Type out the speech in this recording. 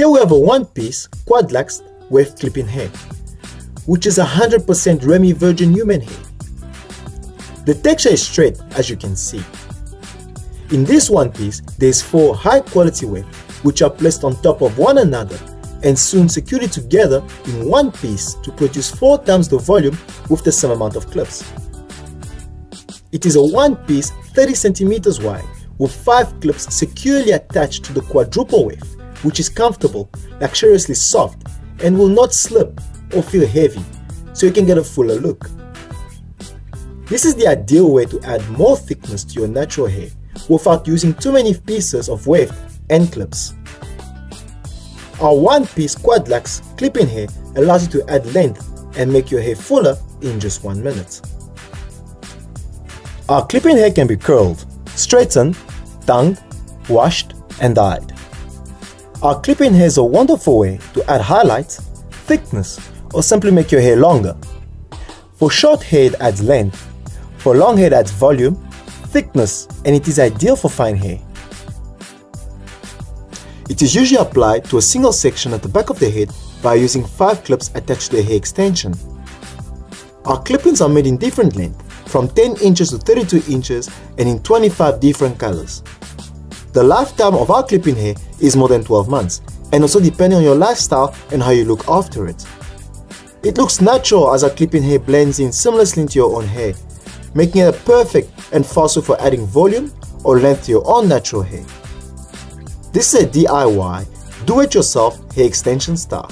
Here we have a one-piece quad-luxe wave clip in hair, which is 100% Remy virgin human hair. The texture is straight as you can see. In this one piece, there is four high quality waves which are placed on top of one another and soon secured together in one piece to produce four times the volume with the same amount of clips. It is a one piece 30 centimeters wide with 5 clips securely attached to the quadruple wave which is comfortable, luxuriously soft and will not slip or feel heavy so you can get a fuller look. This is the ideal way to add more thickness to your natural hair without using too many pieces of weft and clips. Our one-piece quad-luxe clipping hair allows you to add length and make your hair fuller in just one minute. Our clip in hair can be curled, straightened, tongued, washed and dyed. Our clip in hair is a wonderful way to add highlights, thickness or simply make your hair longer. For short hair it adds length, for long hair it adds volume, thickness and it is ideal for fine hair. It is usually applied to a single section at the back of the head by using 5 clips attached to the hair extension. Our clippings are made in different lengths, from 10 inches to 32 inches and in 25 different colors. The lifetime of our clip in hair is more than 12 months and also depending on your lifestyle and how you look after it. It looks natural as our clip in hair blends in seamlessly into your own hair, making it a perfect and fast way for adding volume or length to your own natural hair. This is a DIY, do-it-yourself hair extension style.